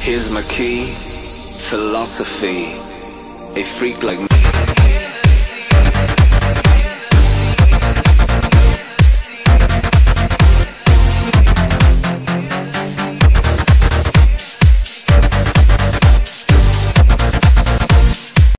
Here's my key, philosophy. A freak like me.